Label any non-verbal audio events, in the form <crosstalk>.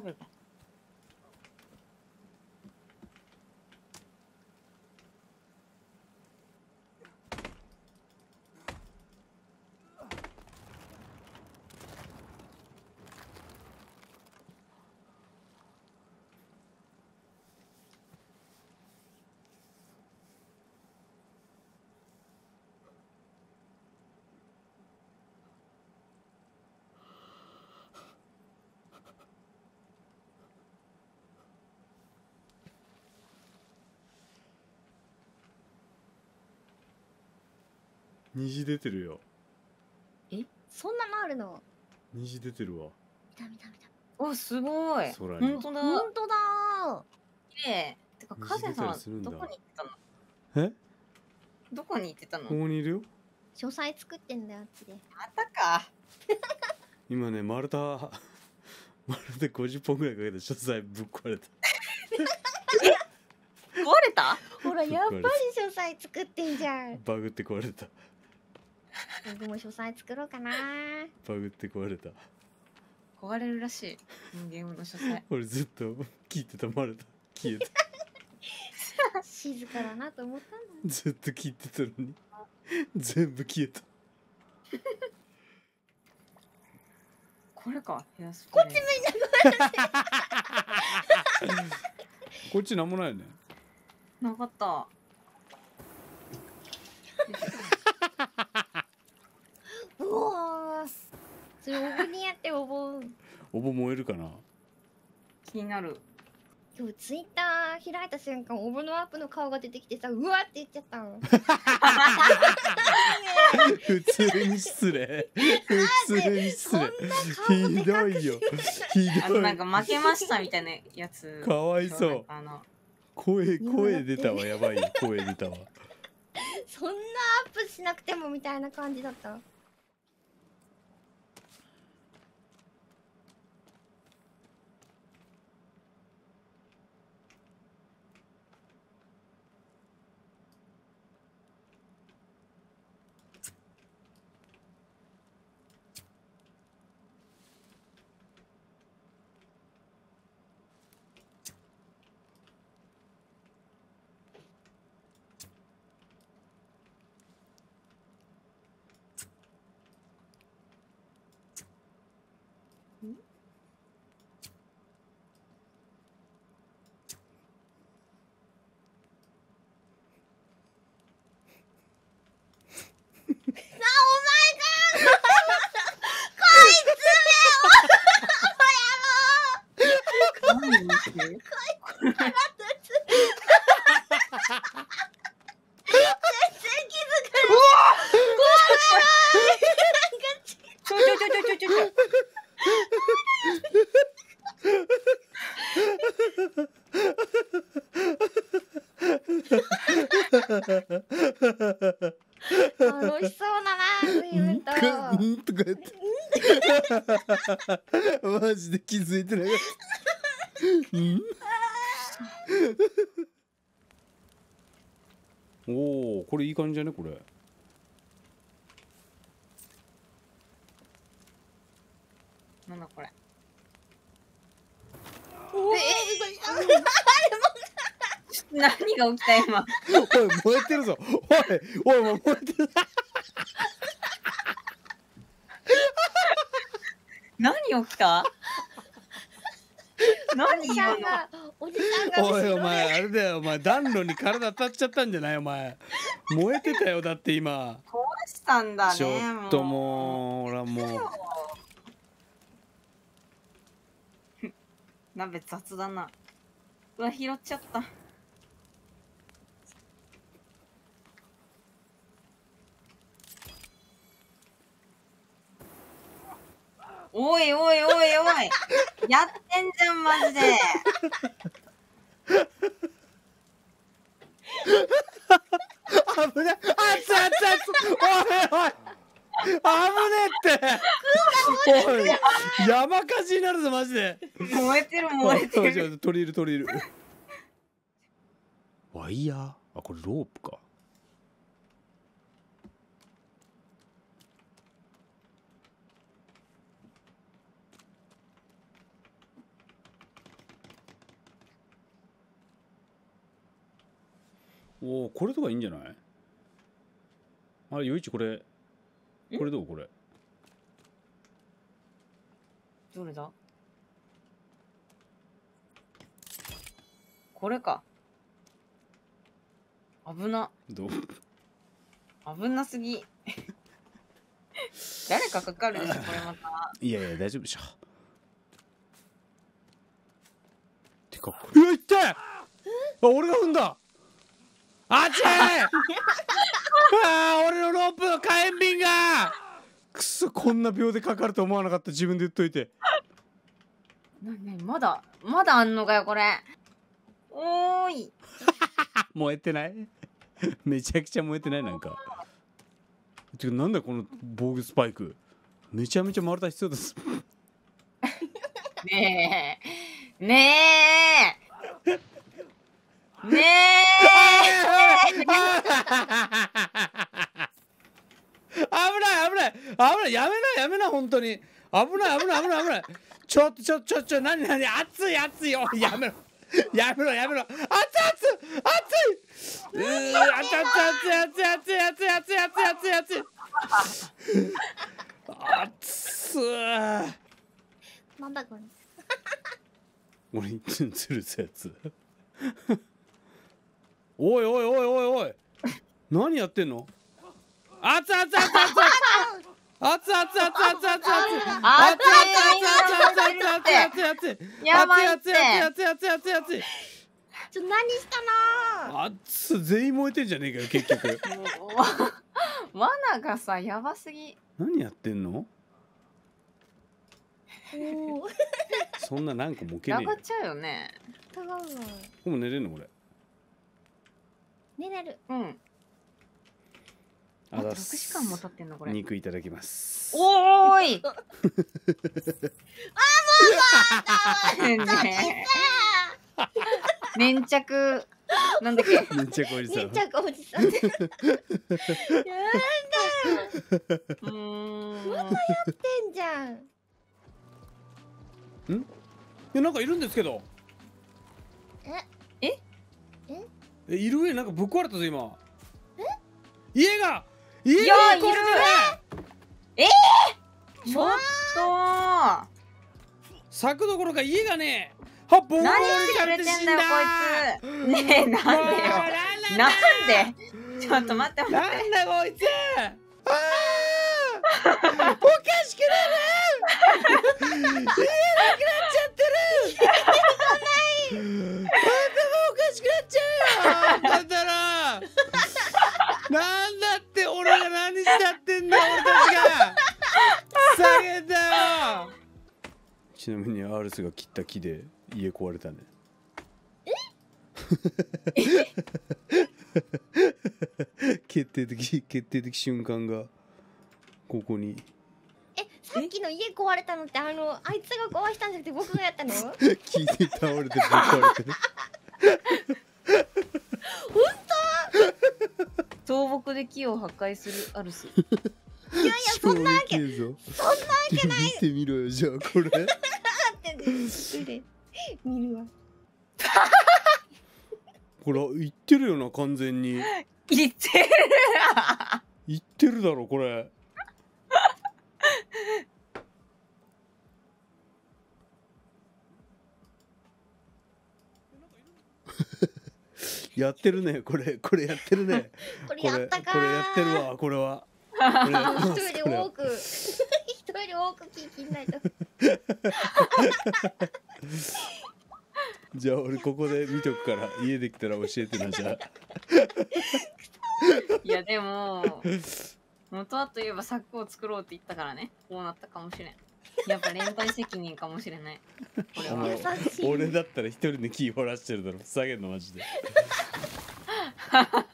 鍋虹出てるよ。そんなのあるの？虹出てるわ。見た見た見た。おすごい。空に。本当だ。本当だ。綺麗。てか虹カゼさんどこに行ってたの？え？どこに行ってたの？ここにいるよ。書斎作ってんだよあっちで。またか。<laughs> 今ね丸太まるで50本ぐらいかけて書斎ぶっ壊れた。<laughs> 壊れた？ほらやっぱり書斎作ってんじゃん。バグって壊れた僕も書斎作ろうかな。バグって壊れた。壊れるらしいゲームの書斎。俺ずっと聞いてた丸太消えた。静かだなと思ったんだずっと聞いてたのに。全部消えた。これかヘアスプこっちレー向い <laughs> こっちなんもないよね。なかったうおーそれお盆にやってお盆おぼ燃えるかな？気になる。今日ツイッター開いた瞬間お盆のアップの顔が出てきてさうわって言っちゃったの。普通に失礼。普通に失礼。顔ひどいよ。ひどい。なんか負けましたみたいなやつ。かわいそう。あの声声出たわ。やばいよ。声出たわ。<laughs> そんなアップしなくてもみたいな感じだった何見てるちょちょちょちょちょちょちょ楽しそうだなマジで気づいてなかったうんおおこれいい感じじゃねこれ。なんだこれ。おー <laughs> 何が起きた今。おい燃えてるぞ。おいおい燃えてる。何起きた？お何じんがおじさんが。おいお前あれだよ。お前暖炉に体当たっちゃったんじゃない？お前。燃えてたよだって今。壊したんだねちょっともうほらもう。<laughs> 鍋雑だな。うわ拾っちゃったおいおいおいおい。やってんじゃんマジで。危ない熱々熱々おいおい。危ねえって。おい山火事になるぞマジで。燃えてる燃えてる。<laughs> るる。ワイヤー？あこれロープかおおこれとかいいんじゃない？あれ余一これんこれどう？これ。どれだ？これか。危な。どう？危なすぎ。誰かかかるでしょこれまた。いやいや大丈夫でしょ。てかうわ痛い！あ俺が踏んだあっちーあー俺のロープの火炎瓶が。くそこんな秒でかかると思わなかった自分で言っといて。なになにまだまだあんのかよこれ。おーい。<laughs> 燃えてない？<laughs> めちゃくちゃ燃えてないなんか。てかなんだこの防具スパイク。めちゃめちゃ丸太必要です <laughs> ねえ。ねえ。ねえ危ない危ない。危ないやめなやめな本当に。危ない危ない危ない危ない。ちょっとちょっとちょっとちょ何何熱い熱いよやめろやめろやめろ熱い熱い熱いうー熱い熱い熱い熱い熱い熱い熱い熱い熱い熱いなんだこれ俺にツンツルすやつおいおいおいおい。おい何やってんの？熱い熱い熱い熱い熱い熱い熱い熱い熱い熱い熱い熱い熱い熱い熱い熱い熱い熱いやばいって熱い熱い熱い熱い熱いちょ何したの？熱い全員燃えてんじゃねえかよ結局。もうわ罠がさやばすぎ。何やってんの？おおそんな何個もけねえよ。やばっちゃうよね。たがうわもう寝れんのこれ寝れる。うん。あとあざっ6時間も経ってんのこれ。肉いただきます。おーい。<laughs> あもうね粘着。なんだっけ？めっちゃこいつめっちゃおじさん。でやうー。んってんじゃんいやなんかいるんですけどええええいる上なんかぶっ壊れたぞ今。え？家が！家が壊れてるちょっと。柵どころか家がね。はボーン何してくれてんだよこいつ。ねえなんでよ。なんで？ちょっと待って待って。なんだこいつ。あー！おかしくなる。<laughs> 家なくなっちゃってる。頭おかしくなっちゃうよだったらなんだって俺が何しちゃってんだ俺たちが。下げんだよちなみにアールスが切った。木で家壊れたね決定的決定的瞬間がここに。えさっきの家壊れたのってあのあいつが壊したんじゃなくて僕がやったの？<laughs> 木で倒れてぶっ壊れてる倒木で木を破壊するアルス。いやいやそんなわけそんなわけない。見てみろよじゃあこれ <laughs> 見るわ。<laughs> これ言ってるよな完全に。<laughs> 言ってる。言ってるだろこれやってるね。これこれやってるね。<laughs> これこれやったか。これやってるわこれは。一人で多く一人で多く聞きないと。<laughs> じゃあ俺ここで見とくから家できたら教えてなじゃあ。いやでも元はといえば柵を作ろうって言ったからね。こうなったかもしれんやっぱ連帯責任かもしれない。これは。お前優しい。俺だったら一人でキー掘らしてるだろ。下げんのマジで <laughs>